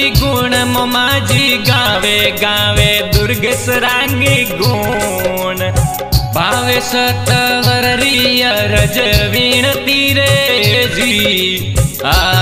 गुण ममाजी गावे गावे दुर्ग रांगी गुण। भावे सतवर रिया, रज वीण तीरे जी। आ